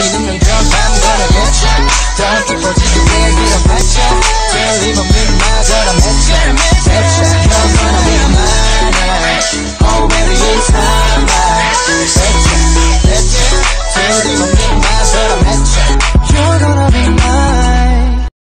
Don't you forget me,